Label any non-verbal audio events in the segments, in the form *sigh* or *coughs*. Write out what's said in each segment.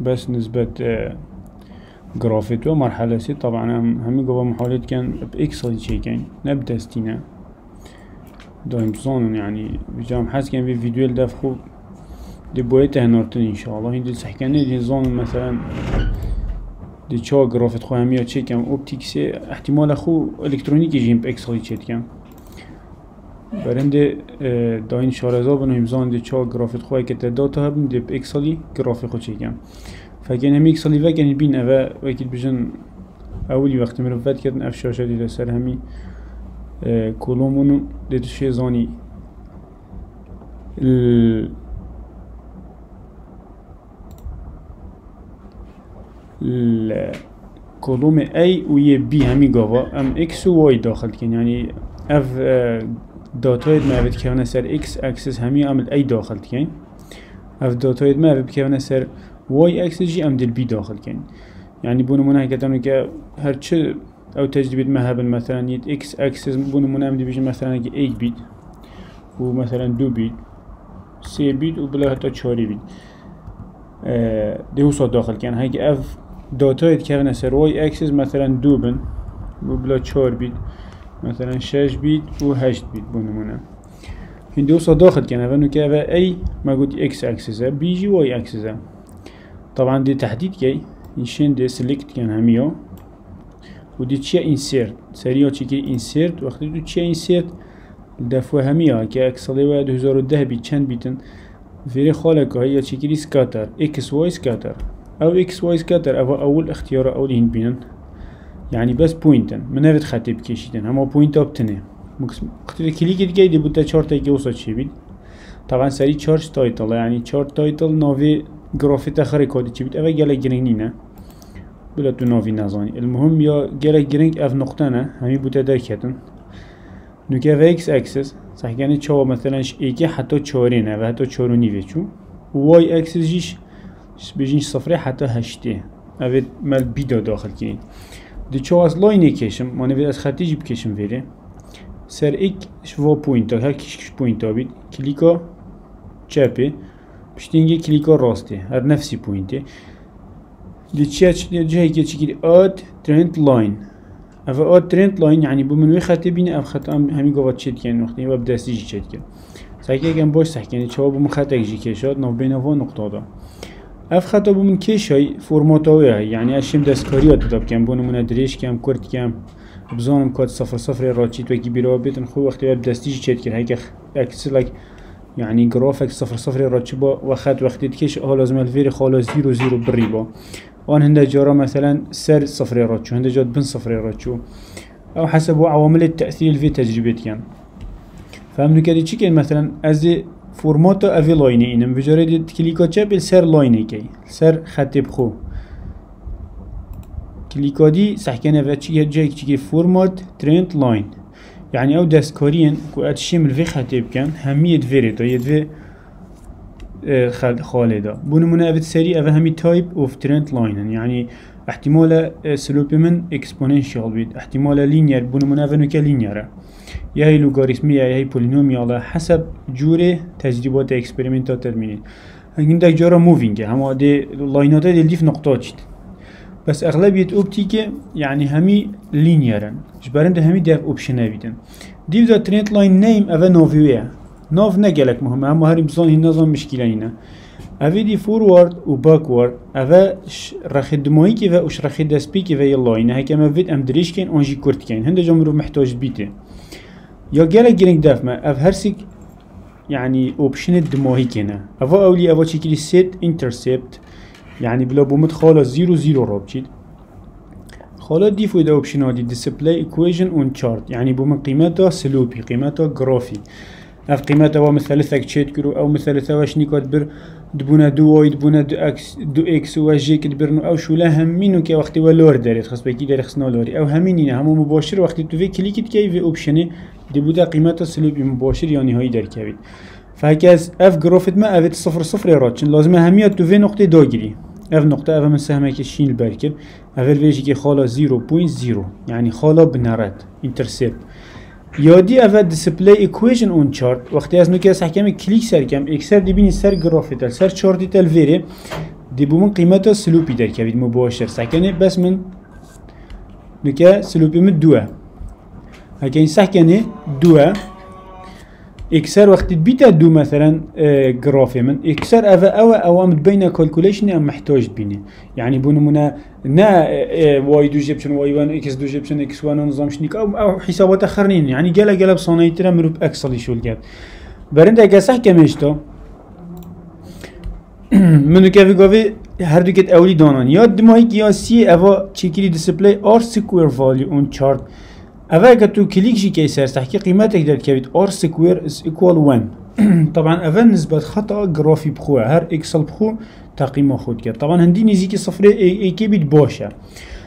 بس نسبة جرافيت ومرحلة سي طبعا هم همي قبل محاولة كان بإكسل شي كان نبدأ ستينا دايم زون يعني بجام حس كان في فيديو الدفخو دي بويته هنورتن ان شاء الله هندي سحكاني دي زون مثلا دي چا جرافيت خو هميا چه كم اوبتيكس احتمال خو الكترونيكي جيم بإكسل چيت كم برند آه، داین شارزا بنو امزان دی چا گرافیت خواهی که تعداد تا هبن دی ایک سالی گرافیت خواهی کم فکر همی یک سالی وگن بین اوه وکید بجن اولی وقتی مروفت کردن اف شاشه دی سر همی آه، کلومونو دی تشه زانی. ال... ال... كولوم اي و بی همی جافا ام إكس و وای داخل کن یعنی اف آه، داتاید ما بتكون سر x اكسس همي عمل اي داخل كين اف داتاید ما بتكون سر y اكسس جي ام دل بي داخل كين يعني بونو منا كتانو كا هرچه او تجربة مهبل مثلا يت x اكسس بونو منا امدي بيجي مثلا كي 8 بيت ومثلا 2 بيت 3 بيت وبلا حتى 4 بيت اه دي هو صوت داخل كان هاي اف داتاید كان سر y اكسس مثلا 2 بن وبلا 4 بيت مثلا 6 بيت و 8 بيت بنمونه هندي وصل داخل كان هذا كذا اي ما قلت إكس اكسسه بيجي واي اكسسه طبعا دي تحديد كي يشين دي سيلكت كان هميو ودي تشيا انسيرت سريع تشيكي انسيرت وقت دو تشيا انسيرت دفوه هميا كي اكسلي و 2010 بيت چند بيتن فيري خالك هي تشيكي سكاتر إكس واي سكاتر أو إكس واي سكاتر أو اول اختيار اول هند بينن يعني بس بوينتن من نفت خطي بكيشيدن اما بوينت ابتنه وقتی کلیک دیگه دی بوده چهار تا که وصل چی بید؟ طبعا سری چارج تایتل. يعني چهار تایتل ناوی گرافیت اخر کادی چی بید؟ اوه گله گرنگ نینه بلا تو ناوی نزانی. المهم یا گله گرنگ اف نقطه نه. همی بوده در کتن نوکه اوه اکس اکسس. صح یعنی چهار مثلا ایکی حتی چهارینه و حتی چهار و نیوه. چو وای اکسس جیش بجینش صفره حتی هشته اوه مل بیدا داخل کنید. دی چو از لاینه کشم ما نوید از خطی جیب کشم ویره سر ایک شوا پوینتا هر کش کش پوینتا بید کلیکا چپه پشتینگه کلیکا راسته هر نفسی پوینته دی چه جایی که چی آد ترند لاین اف آد ترند لاین یعنی بو منوی خطی بینه اف خط هم همین گوات چید کن وقتی و بدستی جی کن سعی کن باش سعی کنی چه بو من خطی جی کشاد نو بین و نقطه دا اف خطا بو من کش های فرمات های یعنی اشیم دستکاری ها تداب کن بو نمونه دریش کم کرد کم بزانم کات صفر صفر راچیت وکی بیرا بیتن خو وقتی وقت دستیش چید کرد هیک لک يعني جرافيك صفر صفر راتشبا وخد وقتی تكش اه لازم الفيري خالا زيرو زيرو بريبا وان هنده جارا مثلا سر صفر راتشو هنده جاد بن صفر راتشو او حسب عوامل التأثير كان فهمنو كده چي كان مثلا از لاینه اینم بجاره دید کلیکا چپ سر لاینه کی سر خط بخو كليكادي سحكنا في اتشي جاي تشي فورمات ترند لاين يعني او دستكاريين كو اتشي من في خطيب كان همية فيري تو يدفي خالدا بونمونا افت سري اف همي تايب اوف ترند لاين يعني احتمال سلوبي من اكسبوننشال بيد احتمال لينير بونمونا افنو كلينير يا هي لوغاريتمية يا هي بولينومي على حسب جوري تجربات اكسبيرمنتات ترميني عندك جورا موفينج هما دي لاينات دي الديف نقطات بس اغلبية اوبتيكي يعني همي لينيرن جبرند همي ديف اوبشن بيدن ديف دا ترينت لاين نيم افا نوفيويا نوف نگلك مهم اما هري بزان هين نظام مشكلة اوی دی فورورد و باکوارد اوه رخدمایی که و اش رخد دسپی که و یلا اینه هک ام اوید ام دریش کن آنجی کرد کن هنده جا محتاج بیته یا گله گرنگ دفمه أو هر يعني اوبشن دماهي كنا افا اولي افا تشكيلي سيت انترسبت يعني بلا بومت خالا زيرو زيرو رابشيد خالا دي فويدا اوبشن دي ديسبلاي ايكويجن اون تشارت يعني بوم قيمتها سلوبي قيمتها جرافي اف قيمتها و مثلثك تشيت كرو او مثلثها واش نيكات بر دبونا دو واي دبونا دو اكس دو اكس و جي كدبرنو او شو لا همينو كي وقتي ولور داريت خاص بكي داري خصنا لوري او همينين همو مباشر وقتي تو في كليكت كي في اوبشن دي بودا قيمتها سلوبي مباشر يعني هاي در كبيت فهكذا اف جرافت ما افت صفر صفر راتشن لازم همية تو في نقطة داگري اف نقطة اف من سهمه که شین برکب اول ویجی که خالا 0.0 يعني خالا بنرد انترسپت یادی اول دیسپلی ایکویژن اون چارت وقتی از نوکه از حکم کلیک سر کم اکسر دی بینی سر گرافیتل سر چارتی تل ویره. دي بو من قيمته سلوبي در كبيد مباشر سكنه بس من نكا سلوبي من دوه. هكين سكنه دوه. اكسر وقت بيتا دو مثلا آه، جرافي من. اكسر أفا أو اوامد بين كالكوليشن أم محتاج بيني. يعني بنمونا نا آه، آه، واي دو جيبشن واي وان إكس دو جيبشن إكس وان نظام شنيك أو أو حسابات آخرين. يعني جالا جالا بصناية ترى مروب أكسل شو الجاب برنده اكسح كمشتو. *coughs* منو كافي قوي هر دو كت أولي دانان. يا دمايك يا سي أفا تشكيلي ديسبلاي ار سكوير فاليو اون تشارت اوا اگه تو کلیک جی که سر تحقیق قیمت اگه داد که آر سکویر از اکوال ون طبعا اول نسبت خطا گرافی بخوه هر اکسل بخو تقییم خود کرد طبعا هندی نزیک صفر ای, ای که بید باشه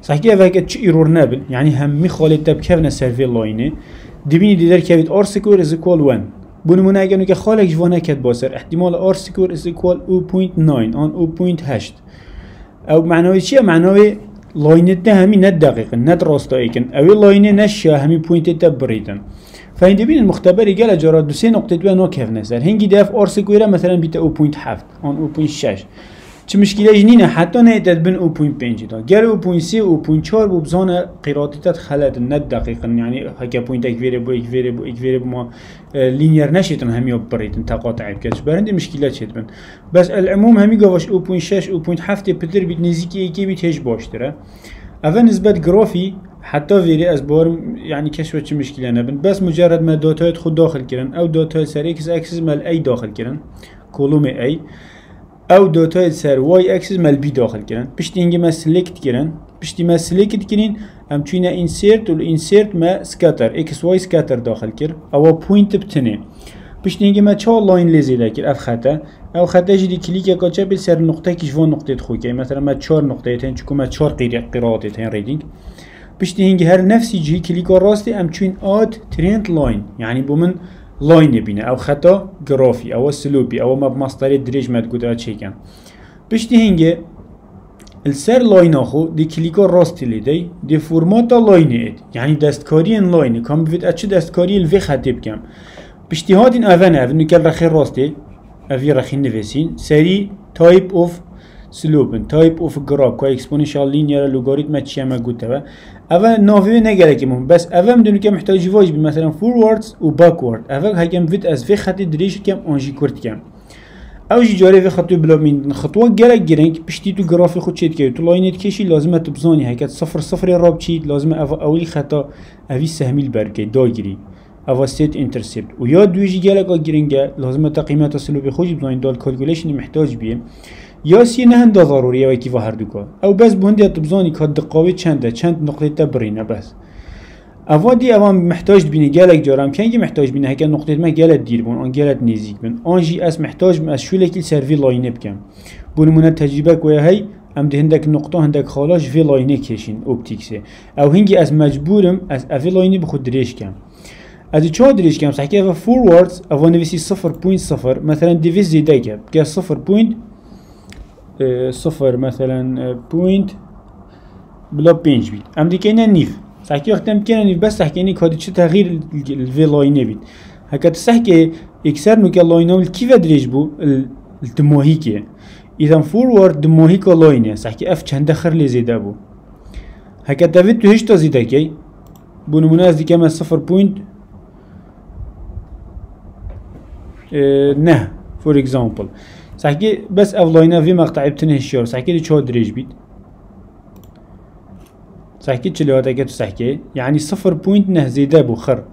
صحیح اول که چه ایرور نبن یعنی همی خالد تب کفن سروی لاینه دبینی دیدر که بید آر سکویر از اکوال ون بونمونه اگر که خالق جوانه کد باسر احتمال از اکوال او پوینت ناین آن او پوینت هشت او معنوی چیه معنوی لاینت ده همي ند دقيقة ند راستا ايكن او لاين نشا همي بوينت تبريدن فهند بين المختبر قال جرى دو سي نقطة دو نو كيف نزل هنجي داف ار سكويرا مثلا بيتا او بوينت حفت اون او بوينت شش چه مشكلة جنينة حتى نهيتت بن او بوينت بينج دا. قال او بوينت سي او بوينت چار بو بزانا قراطتت خلد ند دقيقا يعني هكا بوينت اك فيري بو اك فيري بو اك فيري بو ما لينير نشيتن همي بريتن تقاطع بكتش برندي مشكلة شد بن؟ بس العموم همي قواش او بوينت شش او بوينت حفت بتر بيت نزيكي ايكي بيت هش باشتره. اول نسبت جرافي حتى فيري از بار يعني كشف چه مشكله نبن بس مجرد ما داتا خود داخل كرن او داتا سر اكس اكسس مال اي داخل كرن كولوم اي او داتا سر واي اكسس مال بي داخل كرن بشتي انجي ما سيلكت كرن بشتي ما سيلكت كرين ام تشينا انسيرت والانسيرت ما سكاتر اكس واي سكاتر داخل كر او بوينت بتنه بشتي انجي ما چهار لاين لزيدا كر اف خطا او خطا جدي كليك يكاچا بل سر نقطه كيش وان نقطه خو كي مثلا ما 4 نقطه تن چكو ما 4 قراءات تن ريدنج بشتي هنگي هر نفسي جي كليك راستي ام چوين اد ترينت لاين يعني بومن لاين بينه او خطا جرافي او سلوبي او ما بمصدر دريج مد قد چيكن بشتي هنگي السر لاين اخو دي كليك راستي لدي دي فورماتا لاين اد يعني دستكاري ان لاين كم بفيت اتش دستكاري الفي خطي بكم بشتي هادين اوان اوان نكال رخي راستي افي رخي نفسين سري تايب اوف سلوبن تايب اوف جراف كو اكسبوننشال لينير لوغاريتم چي ما گوته اول ناوی نگره که مهم بس اول می‌دونی که محتاج بی مثلا فوروردز و باکورد اول هکم ویت از وی خطی دریش کم آنجی کرد کم او جی جاره وی خطو بلا من خطوه گرک گرنگ پشتی تو گرافی خود که تو لاینت کشی لازمه تبزانی هکت صفر صفر راب چید لازمه او اولی خطا اوی سهمیل برکه داگیری او ستيت انترسبت و یا دویجی گلک گرنگه لازمه تا قیمت سلوبی خوش بزنین دال کالکولیشن محتاج بیم یا سی نه هنده ضروریه و کیفا هر دوکا. او بس بوندی تبزانی که دقاوی چنده چند نقطه تا برینه بس. اوا دی اوان محتاج بینی جارم. کنگی محتاج بینه هکه نقطه ما گلت دیر بون آن گلت نزیک بون. آنجی از محتاج از شولکی سروی لاینه بکم. بونمونه تجربه کویا هی ام ده هندک نقطه هندک خالاش وی لاینه کشین اپتیکسه. او هنگی از مجبورم از اوی لاینه بخود دریش کم. از چه دریش کم؟ صحیح که فوروردز اوان نویسی 0.0 مثلا دیویز زیده که که 0. صفر مثلا بوينت بلا بينج بيت ام دي كينا نيف تحكي وقت ام كينا نيف بس تحكي انك هادي تغيير الفي لاينه بيت هكا تحكي اكسر نو كلاينه كيف ادريج بو الدموهيكي اذا فورورد دموهيكا لاينه تحكي اف چند خر لي زيده بو هكا دافيد تو هيش تا زيده كي بو نمونه از دي كما صفر بوينت نه فور اكزامبل سحكي بس افلاينا في مقطع بتنه الشور سحكي دي شو دريج بيت سحكي تشلي هذا كتو سحكي يعني صفر بوينت نه زيادة بخر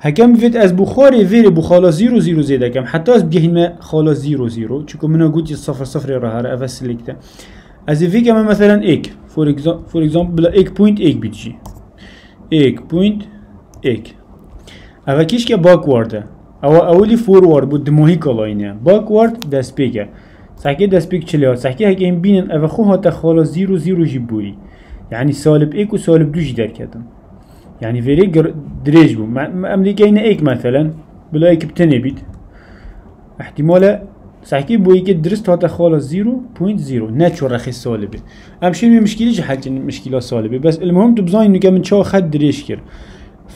هكم فيت از بخاري فيري بخالا زيرو زيرو زيادة كم حتى از بيهن ما خالا زيرو زيرو چونكو منا قلت صفر صفر راه افا سلكتا از في كما مثلا ايك فور اكزامبل بلا ايك بوينت ايك بيتجي ايك بوينت ايك افا كيش كا باكورده او اولی فوروارد بود دماهی کلاینه باکوارد پیک چلی سحکه هک این بینن او خو هاتا خالا زیرو زیرو جی بوری یعنی سالب ایک و سالب دو جی در يعني فيري دريج بو امريكا ايك مثلا بلا ايك بتني بيت احتمال سحكي بو ايك درست هاتا خالا زيرو بوينت زيرو ناتشو رخي سالبه ام شنو مشكلة جي حاجة مشكلة سالبه بس المهم تبزاين انه من شو خد دريج كر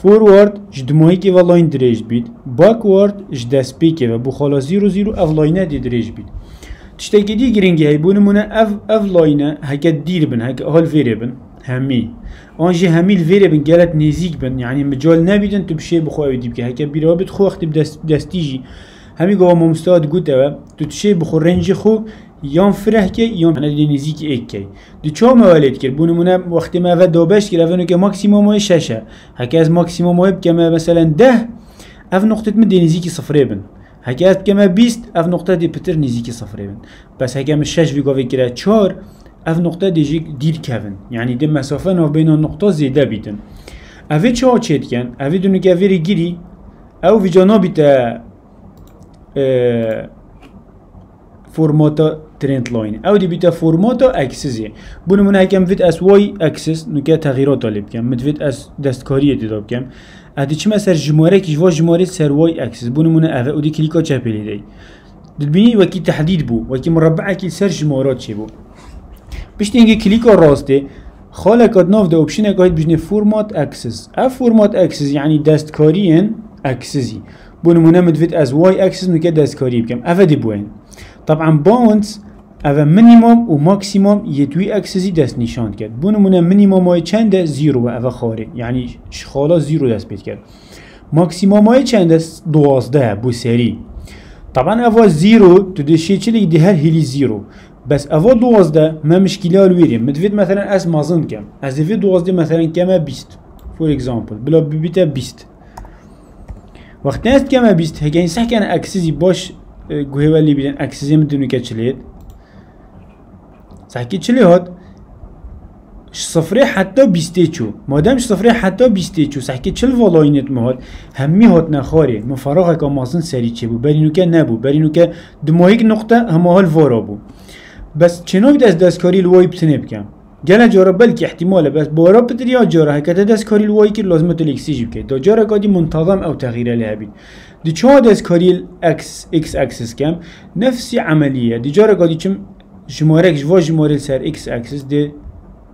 فورورد ج دماهی و لاین دریج بید باکورد ج دست پیکه و بو خالا زیرو زیرو اف لاینه دی دریج بید تشتكي دي جرينجي هاي بونمونه اف اف لاينه هكا دير بن هكا هول فيري بن همي آنجي همي الفيري بن نزيك بن يعني مجال نبيدن تبشي بخوا بدي بك هكا بيرابط خو وقت بدست دستيجي همي قوا ممستاد قلت تو تشي بخو رنجي خو که دی نزیک ایک کی. دی چه موالید کرد؟ بونه مونه وقتی ما و دوبش کرد اونو که ماکسیموم های ششه هکه از ماکسیموم های بکمه مثلا ده اف نقطه من دی نزیکی صفره بن. هکه از بکمه بیست اف نقطه دی پتر نزیکی صفره بن. بس هکه من شش ویگاوی کرد چار اف نقطه دیجی دیر کفن یعنی دی مسافه نو بین نقطه زیده بیتن. اوی چه ها چید کن؟ اوی دونو که ترند لاین او دی بیتا فورماتا اکسیزی بونو من هکم فید اس واي اکسس نوکه تغییرات طالب کم مت فید اس دستکاری ادیداب کم ادی چه مثلا جماره کیش؟ وا جماره سر واي اکسس بونو من اوه او دی کلیکا چپلی دی. دبینی وکی تحدید بو. وکی مربع کی سر جمارات چی بو. بشتی اینگه کلیکا راسته خاله کد ناف ده اوپشن اکاید بجنه فورمات اکسس اف فورمات اکسس یعنی دستکاری اکسسی من مدفید از واي اکسس نوکه دستکاری بکم. اوه دی بوین طبعا باونس اوه مینیموم و ماکسیموم یه توی اکسیزی دست نشان کرد. بو نمونه مینیموم های چنده زیرو و اوه خاره یعنی شخالا زیرو دست بید کرد. ماکسیموم های چنده دوازده بو سری طبعا اوه زیرو تو دشی چلی دی هر هیلی زیرو. بس اوه دوازده ما مشکلی الویریم مدفید مثلا از مازن کم از دوی دوازده مثلا کمه بیست. فور اگزامپل بلا ببیته بیست. وقتی است کمه بیست. هگه صح کنه اکسیزی باش گوهی ولی بیدن اکسیزی مدونو که چلید صحكي چلی هات صفري حتى بيستيچو مادام صفري حتى بيستيچو صحكي چل والاينت مهات همي هات نخاري مفراغ که ماسن سری چه بو برینو که نبو برینو که دماهیک نقطه همه حال وارا بید گله جارا بلکه احتماله بس بارا بتر یا جارا هکته دستکاری الوای که لازمه تو دا جارا قادی منتظم او تغییر له بید دی چه دستکاری اکس اکس اکسس کم نفسی عملیه دی جارا قادی چم جماره جوا جماره سر اكس اكسس دي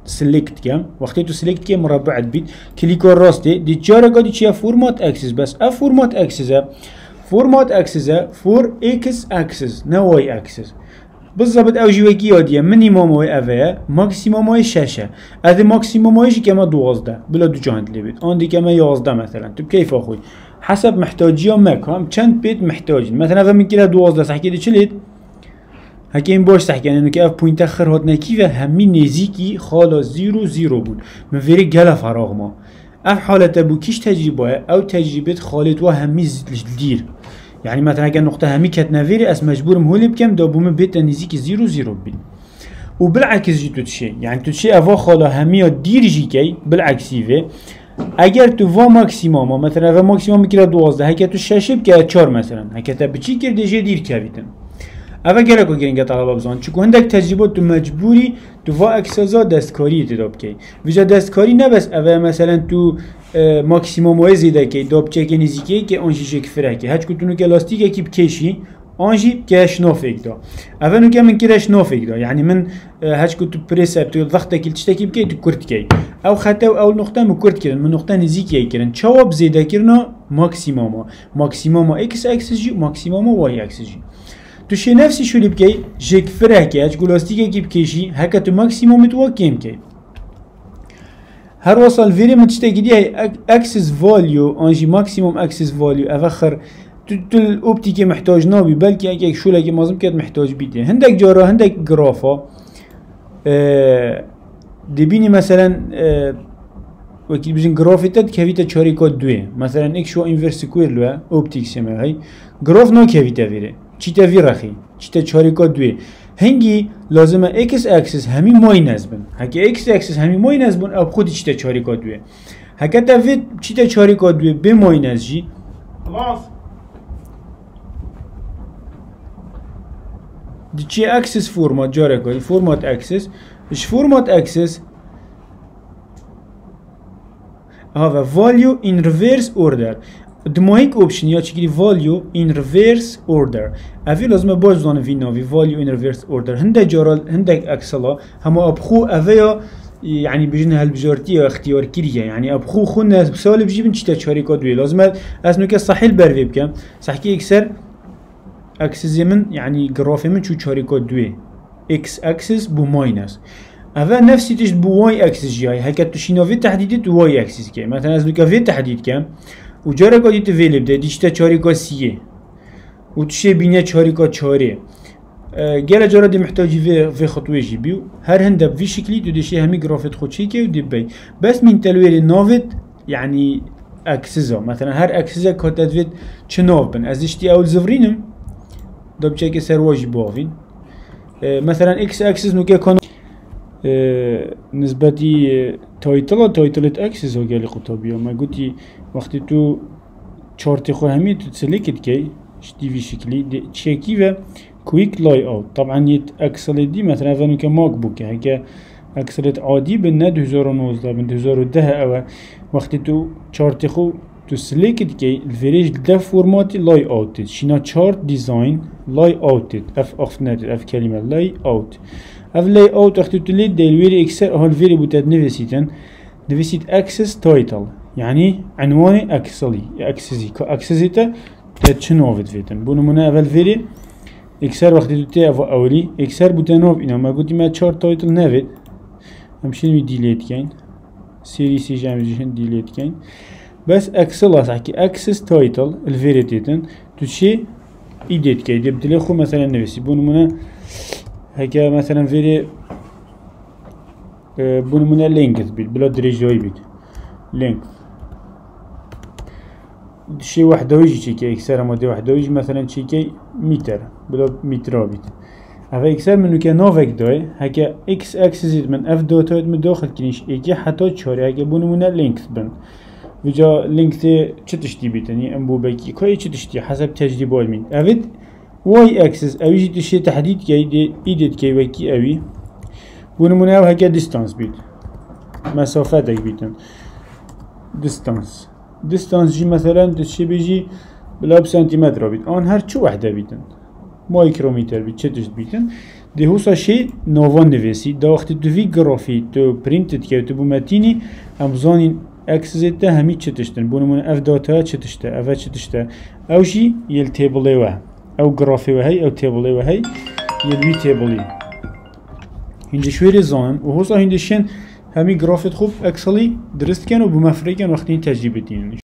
سلكت كم وقتی تو سلكت كم مربع بيت كليك راست دي دي جارا قادي چيا فورمات اكسس بس اف فورمات اكسس فورمات اكسس فور اكس اكسس نه واي اكسس بالضبط او جوكي ياديه مينيموم واي افيا ماكسيموم واي شاشه از ماكسيموم وايش كما 12 بلا دو جاند لبيت اون دي كما 11 مثلا. تو كيف اخوي حسب محتاجيه مك هم چند بيت محتاجين مثلا فمن كده 12 صح كده چليت هکه این باش تحکن اینو که اف پوینت خر هات نکی و همی نزیکی خالا زیرو زیرو بود من ویری گل فراغ ما اف حالت بو کیش تجربه او تجربه خالت و همی دیر. يعني مثلا اگر نقطه همی کت نویری از مجبورم هولی بکم دا بوم بیت نزیکی زیرو زیرو بید و بالعکس جی تو تشي يعني تو تشي افا خالا همي دير جي كي بالعكسي في اگر تو وا ماکسیموم مثلا و ماکسیموم می‌گیره 12 هکه تو 6 که 4 مثلا. هکه تا بچی کرده جه دیر کویتن اوه گره کو گرینگ طلبه بزن. چون هندک تجربه تو مجبوری تو وا اکسازا دستکاری تداب کی؟ ویجا دستکاری نه بس مثلا تو ماکسیموم وزی ده که دوب چک نزیکی که آنجی جک فرکی هچ کتونو که لاستیک اکیب کشی آنجی کش نوفیک دا اولو که من کرش نوفیک دا یعنی من هچ کتو پریس اب تو ضغط اکیل تشتا کیب که تو کرد کی او خطا و اول نقطه مو کرد کرن من نقطه نزیکی کرن چواب زیده کرنا ماکسیموما ماکسیموما اکس اکسس جی ماکسیموما وای اکسس جی تو شی نفسی شو لیب که جک فرکی هچ گلاستیک اکیب کشی هکا تو ماکسیمومت واکیم که هر وصل ویری متشته گیدی اکسس والیو آنجی ماکسیموم اکسس والیو اواخر تو تو الاوبتیک محتاج نابی بلکه اگه یک شوله که مازم کرد محتاج بیده. هندک جارا هندک گرافا. دبینی مثلا وكيل بيجن جرافيتا كافيتا تشاريكا دوي مثلا اكس شو انفرس كوير لوا اوبتيك سما هاي جراف نو كافيتا فيري چیتا وی رخی چیتا چاریکا دوی هنگی لازمه اکس اکسس همین مای نزبن هکه اکس اکسس همین مای نزبن اب خودی چیتا چاریکا دوی هکه تا چیتا چاریکا دوی به مای دی چی اکسس فرمات جارکا فرمات اکسس اش فرمات اکسس ها value in reverse order. دمويك اوبشن يا تشكي فاليو ان ريفرس اوردر افي لازم بورز زون في نوفي فاليو ان ريفرس اوردر هند جورال هند اكسلا هما ابخو افيا يعني بجن هالبجورتي اختيار كيريا يعني ابخو خونا بسال بجيبن تشتا تشاري كادوي لازم اسنوك صحيح البرفي بكم صحكي اكسر اكسس من يعني جرافي من شو تشاري كود كادوي إكس اكسس بو ماينس هذا نفسي تجد واي اكسس جاي هكا تشينو في تحديد واي اكسس كي مثلا اسنوك في تحديد كم وجارا قادي تفيلي بده ديشتا شاريكو سيه وتشي بينا شاريكو شاري گله جارا دی محتاجی في في خطوه جی بیو. هر هنده في شکلی دو دشی همی گرافت خود چی که و دی بی. بس من تلویری ناوت يعني اكسزا مثلا هر اكسزا كاتت فيت چناف بن؟ از اشتي اول زفرينم دو بچه سر واجي باوين اه مثلا اكس اكسس نوكي كان اه نسبتي تايتل تايتلت اكسس هو قالي قطابيا ما قلتي وقتی تو چارت خو همي تو كي شتي في شكلي دي تشيكي و كويك لاي اوت طبعا يت اكسل دي مثلا فانو كماك بوك هكا اكسلت عادي بن 2019 بن 2010 او وقتی تو چارت خو To select ki الفيريج ده فورمات لاي اوت شينا chart design لاي اوت اف اف نت اف كلمه لاي اوت اف لاي اوت أختي تليد دي الفيري اكسر هول فيري بوتاد نيفيسيتن نيفيسيت اكسس تايتل يعني عنوان اكسلي اكسسي كو اكسسيتا تشنوفت فيتن بو نمونه اول فيري اكسر وقت دوتي اف اولي اكسر بوتانوف اینا ما گوتی ما چار تایتل نوید همشین می دیلیت کن سیری سی جمعیشن دیلیت کن بس اكسل احكي اكسس تايتل الفيريتيتن تشي ايديت كي يبدل خو مثلا نفسي بون منا هكا مثلا فيري بون منا لينكس بيت بلا دريجوي بيت. لينك شي واحد ويجي كي اكسر مودي واحد ويجي مثلا شي كي متر بلا متر بيت. هذا اكسر منو كي نوفك دوي هكا إكس اكسس من اف دوتويت من داخل كنيش ايكي حتى تشوري هكا بون منا لينكس بن. وجا لينكتي چه تشتي بيتني ام بو بكي كوي چه تشتي حسب تجربه المين افيد واي اكسس اوي تشي تحديد كي دي ايديت كي وكي اوي ونمونه أو هكا ديستانس بيت مسافه دك بيتن ديستانس ديستانس جي مثلا تشي بيجي بلا بسنتيمتر بيت آن هر چه وحده بيتن مايكرومتر بيت چه تشت بيتن دي هوسا شي نوفان نويسي دا وقت تو في جرافي تو برينتد كي تو بومتيني ام ئەکسزێتدا هەمی چ تشتن؟ بوونمونە ئەف دۆتەوە چ تشتە؟ ئەە چ تشتە؟ ئەو ژی یل تێبڵێوە. ئەو گرۆفیوە هەی ئەو تێبڵێوە هەی یلوی تێبڵی. هینجە شوێری زان و هۆسا هندشێن هەمی گرافیت خوب ئەکسڵی درستکەن و بمەفرێکیان وەختین تەجیبتین